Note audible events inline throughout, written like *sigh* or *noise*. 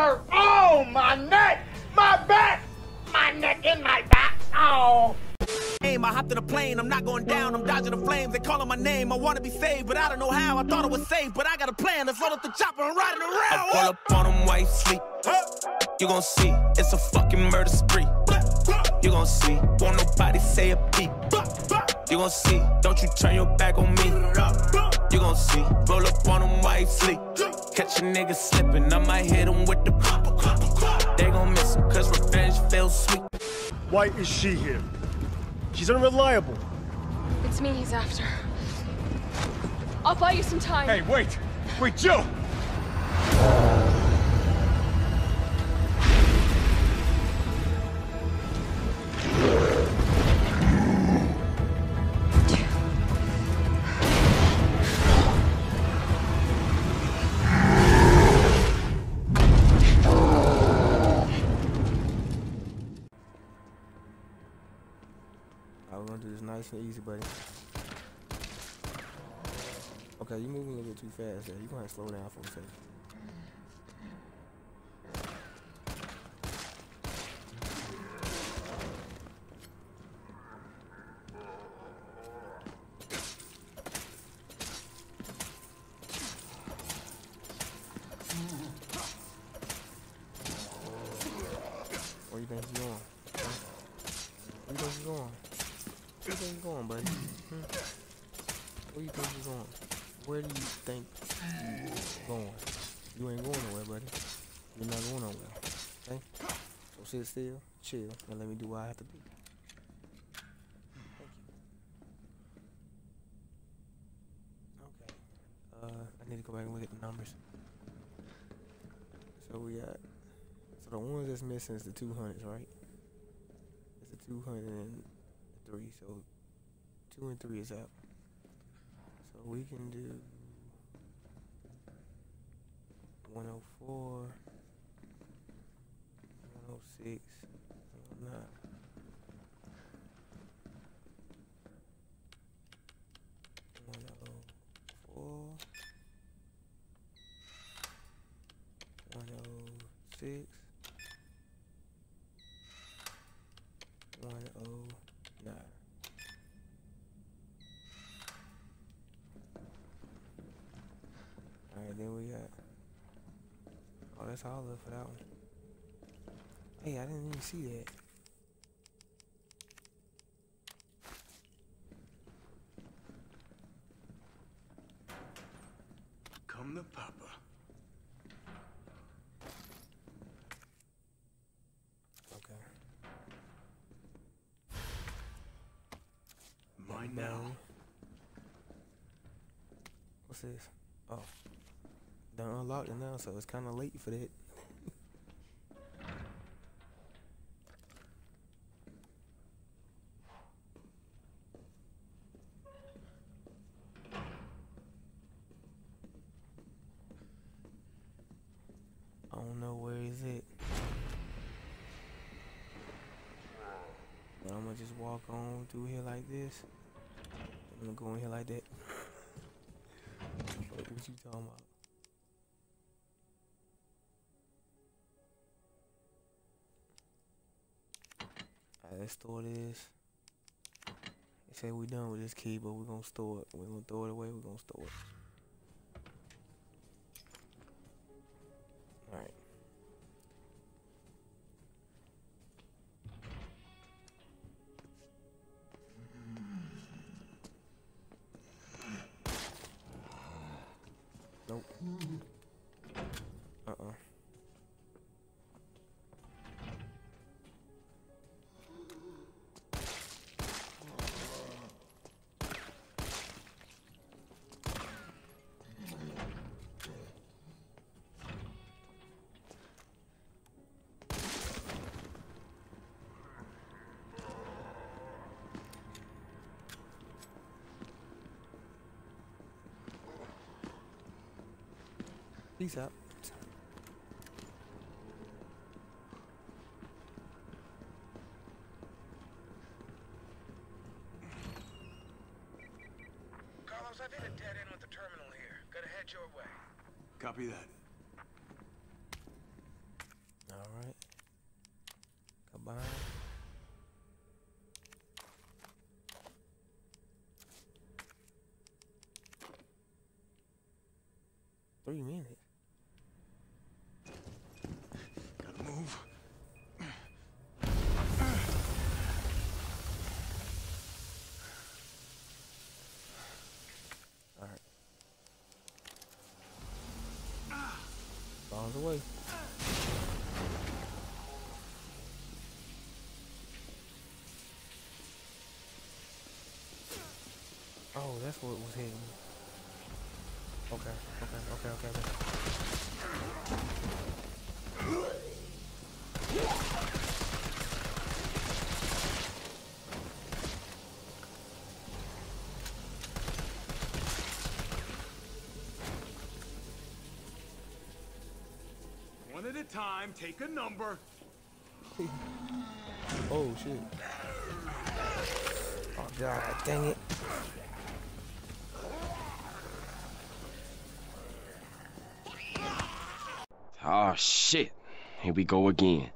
hurt. Oh, my neck, my back, my neck and my back. Oh. I hopped in a plane, I'm not going down, I'm dodging the flames. They calling my name, I wanna be saved, but I don't know how. I thought it was safe, but I got a plan. Let's load up the chopper and riding around. I pull up on them white sleep. You gon' see, it's a fucking murder spree. You gon' see, won't nobody say a peep. You gon' see, don't you turn your back on me. You gon' see, roll up on them white sleep. Catch a nigga slipping, I might hit him with the They gon' miss him, cause revenge feels sweet. Why is she here? She's unreliable. It's me he's after. I'll buy you some time. Hey, wait! Wait, Joe! Easy, buddy. Okay, you moving a little bit too fast there. You're gonna slow down for a second. Where you think you're going? Where you think you're going? You think you're going, buddy? Hmm? Where you think you're going? Where do you think you're going? You ain't going nowhere, buddy. You're not going nowhere. Okay? So sit still, chill, and let me do what I have to do. Okay. Uh, I need to go back and look at the numbers. So we got. So the ones that's missing is the 200s, right? It's the 203. So two and three is up. So we can do 104, 106, 109. One oh four, one oh six, oh one oh nine. Alright, then we got. Oh, that's all of for that one. Hey, I didn't even see that. Come to Papa. Okay. Mine now. What's this? Oh. Done unlocked it now, so it's kind of late for that. I don't know where is it. But I'm gonna just walk on through here like this. I'm gonna go in here like that. *laughs* What you talking about? Let's store this. They say we done with this key, but we're gonna store it. We're gonna throw it away, we're gonna store it. Alright. Nope. Peace out. Carlos, I've hit a dead end with the terminal here. Gotta head your way. Copy that. Alright. Combine. Three minutes. Gotta move. Alright. Bombs away. Oh, that's what was hitting me. Okay, okay, okay, okay, okay. Time, take a number. *laughs* Oh shit. Oh god, dang it. Oh shit. Here we go again.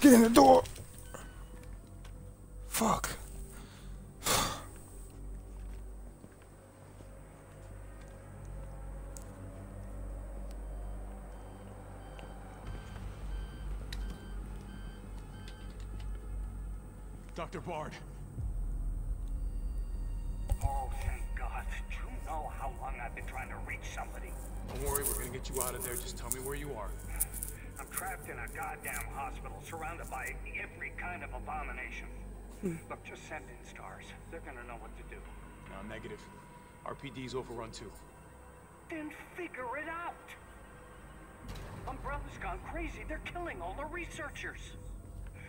Get in the door. Fuck. Dr. Bard. Oh, thank God. Do you know how long I've been trying to reach somebody? Don't worry, we're gonna get you out of there. Just tell me where you are. I'm trapped in a goddamn hospital, surrounded by every kind of abomination. Hmm. Look, just send in STARS. They're gonna know what to do. No, negative. RPD's overrun too. Then figure it out. Umbrella's gone crazy. They're killing all the researchers.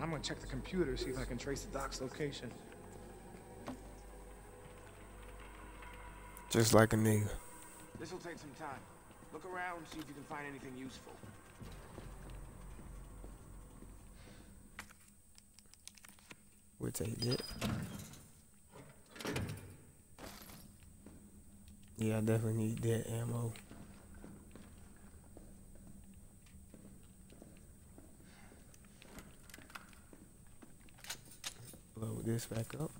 I'm gonna check the computer, see if I can trace the doc's location. Just like a nigga. This'll take some time. Look around, see if you can find anything useful. We'll take that. Yeah, I definitely need that ammo. Load this back up.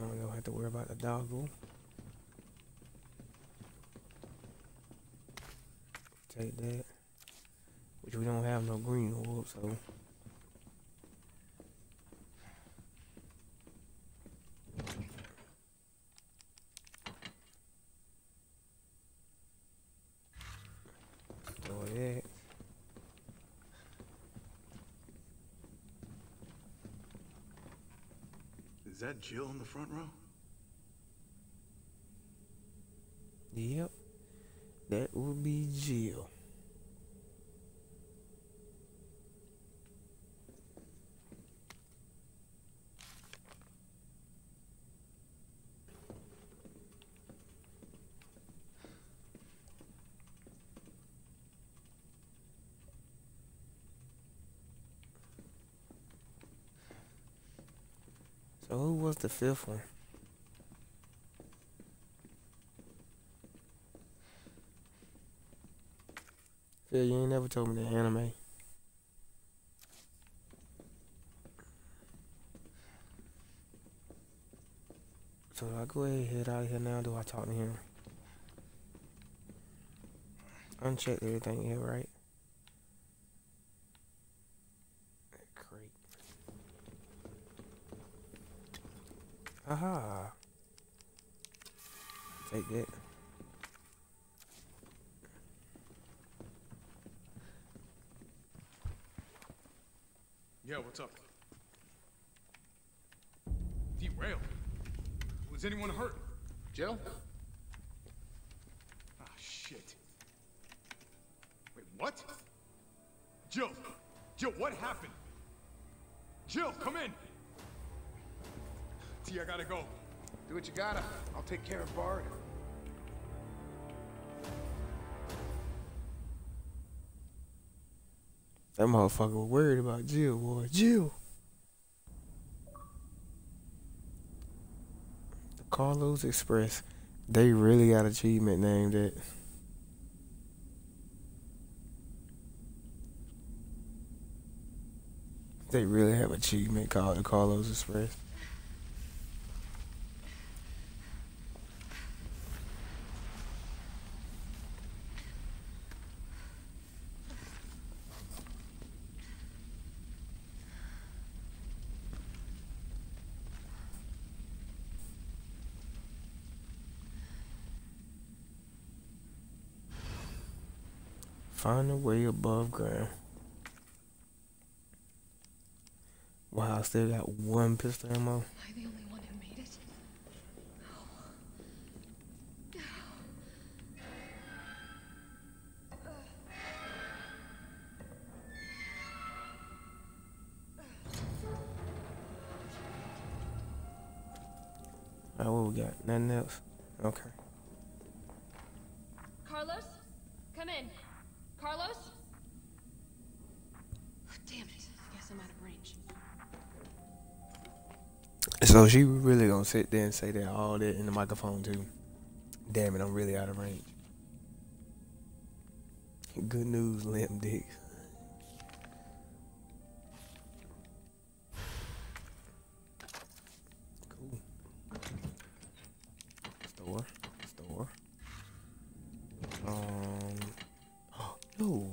We don't have to worry about the doggle. Take that. Which we don't have no green wool, so Throw that. Is that Jill in the front row? Yep. That would be Jill. So who was the fifth one? Phil, you ain't never told me the anime. So do I go ahead head out here now? Do I talk to him? Uncheck everything here, right? Aha. Take that. Yeah, what's up? Derailed. Was anyone hurt? Jill? Ah, shit. Wait, what? Jill! Jill, what happened? Jill, come in. T, I gotta go. Do what you gotta. I'll take care of Bard. That motherfucker was worried about Jill, boy. Jill. The Carlos Express. They really got achievement named it. They really have achievement called the Carlos Express. Find a way above ground. Wow, I still got one pistol ammo. Am I the only one who made it? Alright, what we got? Nothing else? Okay. So she really gonna sit there and say that all that in the microphone too. Damn it, I'm really out of range. Good news, limp dick. Cool. Store. Store. Um *gasps* no.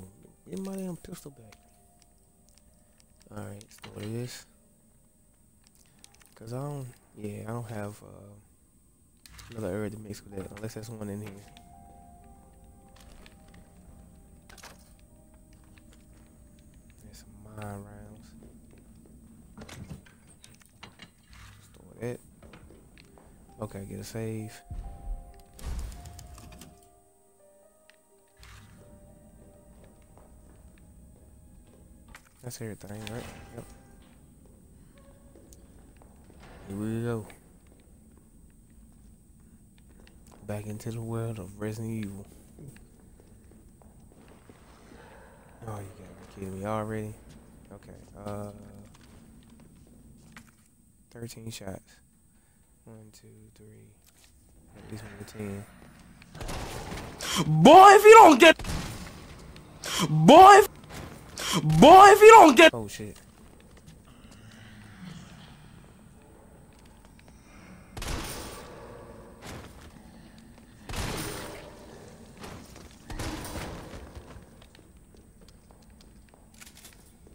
Get my damn pistol back. Alright, store this. Cause I don't, yeah, I don't have uh, another herb to mix with that unless there's one in here. There's some mine rounds. Store that. Okay, get a save. That's everything, right? Yep. Here we go. Back into the world of Resident Evil. Oh, you gotta be kidding me already? Okay, uh... 13 shots. One, two, three. At least one to 10. Boy, if you don't get. Boy, if... boy, if you don't get. Oh shit.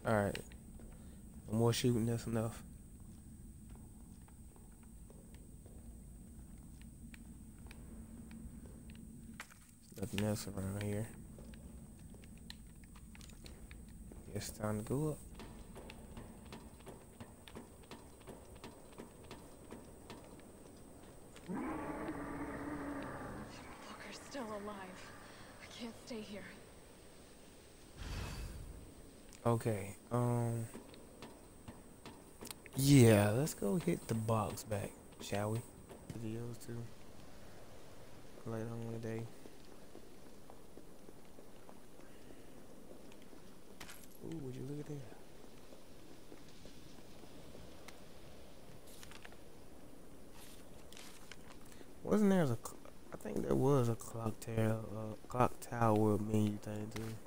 Alright. No more shooting, that's enough. There's nothing else around here. It's time to go up. Walker's still alive. I can't stay here. Okay, um Yeah, let's go hit the box back, shall we? Videos too. Later on the day. Ooh, would you look at that? Wasn't there a I think there was a clock tower uh, clock tower menu thing too.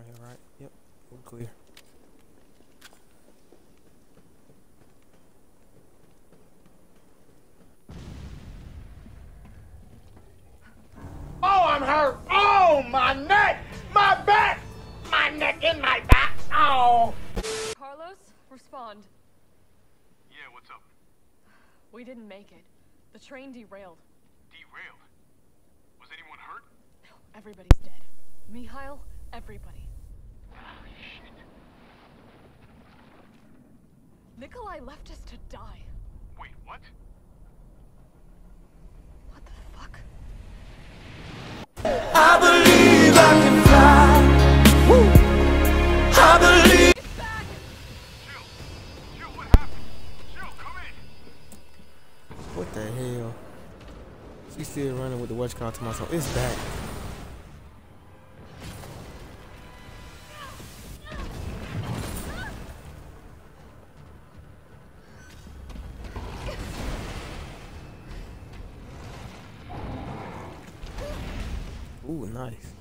Alright, alright. Yep, we're clear. Oh, I'm hurt! Oh, my neck! My back! My neck and my back! Oh! Carlos, respond. Yeah, what's up? We didn't make it. The train derailed. Derailed? Was anyone hurt? No, everybody's dead. Mikhail, everybody. Shit. Nikolai left us to die. Wait, what? What the fuck? I believe I can fly. Woo. I believe. Jill! Jill, what happened? Jill, come in! What the hell? She's still running with the watch call to myself. It's back. Ooh, nice.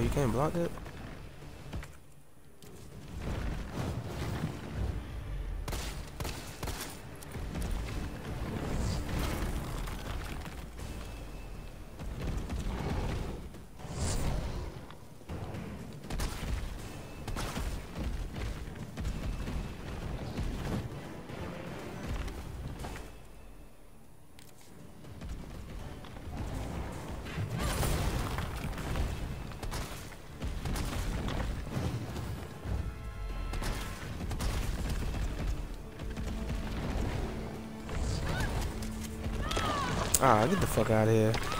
Oh, you can't block that? Ah, get the fuck out of here.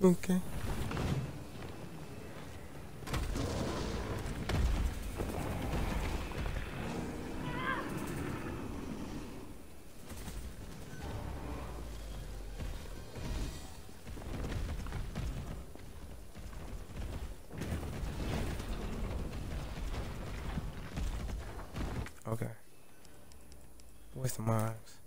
Okay. Okay. Where's the?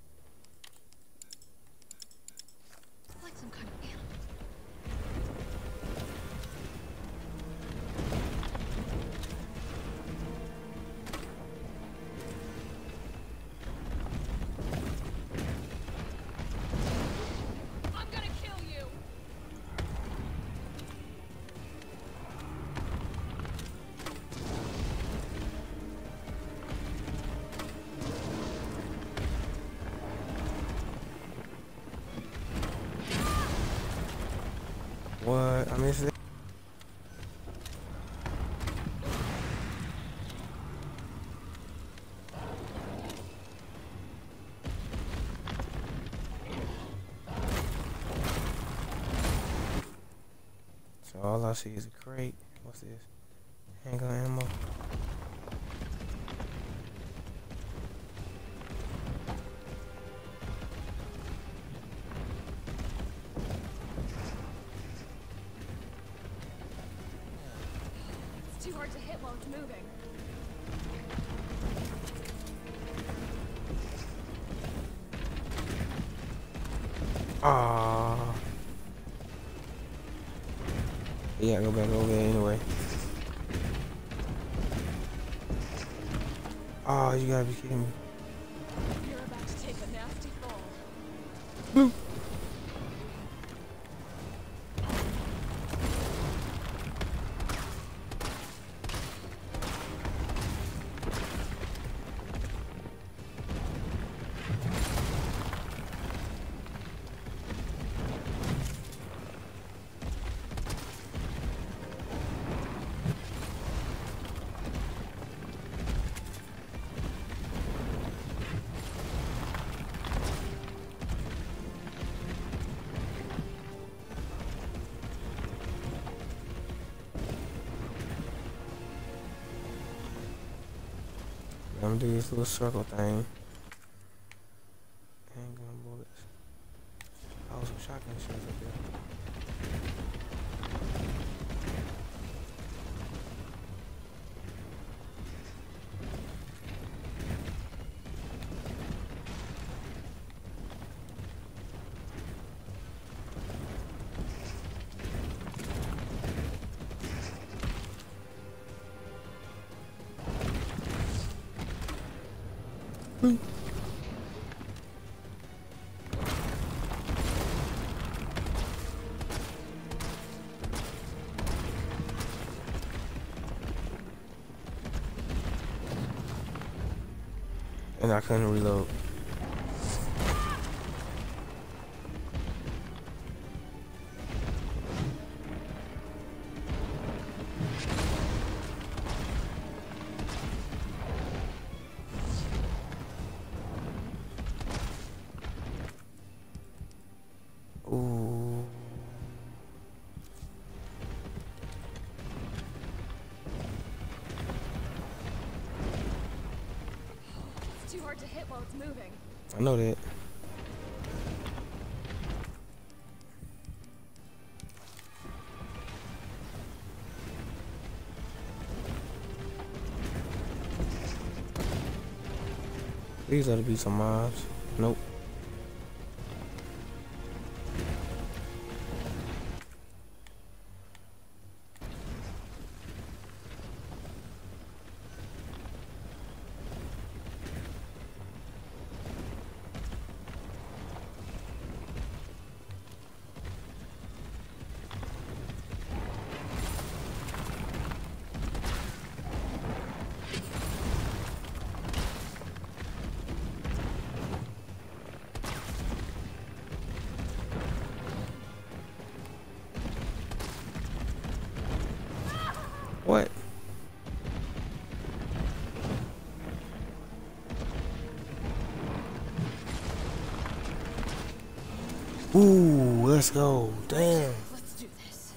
What? I missed it. So all I see is a crate. What's this? Handgun ammo. Hard to hit while it's moving. Ah. Yeah, go back over there anyway. Oh, you gotta be kidding me. You're about to take a nasty fall. I'm gonna do this little circle thing. And I couldn't reload. I know that. These ought to be some mobs. Nope. Let's go. Damn. Let's do this.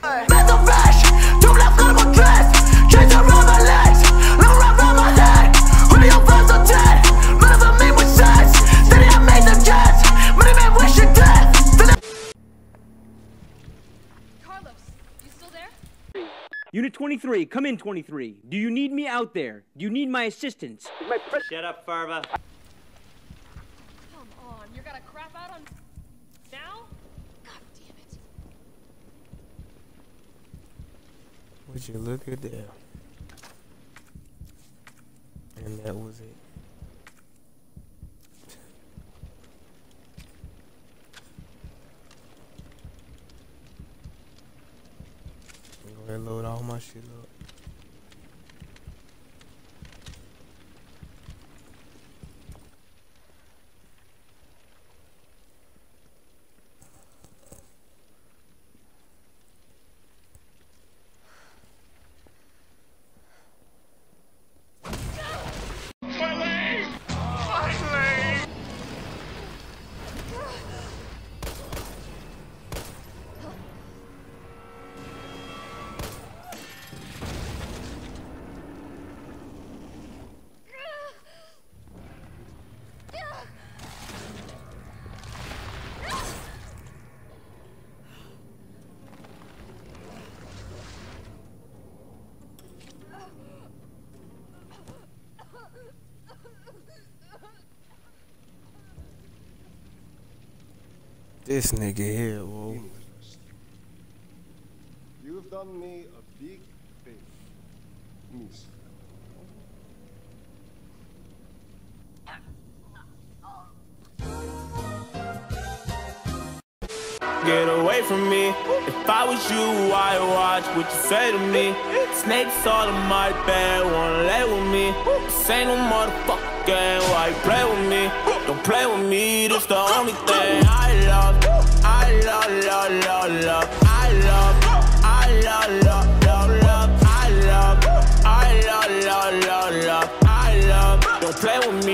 Mental fresh, two left on my dress, chains around my legs, long wrap around my head. Who you first or dead? None of them made with sense. Steady, I made them jets. Many men wish you death. Carlos, you still there? Unit 23, come in 23. Do you need me out there? Do you need my assistance? Shut up, Farva. Come on, you're gonna crap out on now? God damn it. Would you look at that? And that was it. I'm *laughs* gonna load all my shit up. This nigga here, whoa. You've done me a big favor, miss. Get away from me. If I was you, I'd watch what you say to me. Snakes all in my bed, wanna lay with me. This ain't no motherfucking game, why you play with me? Don't play with me, That's the only thing I love. I love, love, love, love. I love, I love. I love, I love. I love, don't play with me.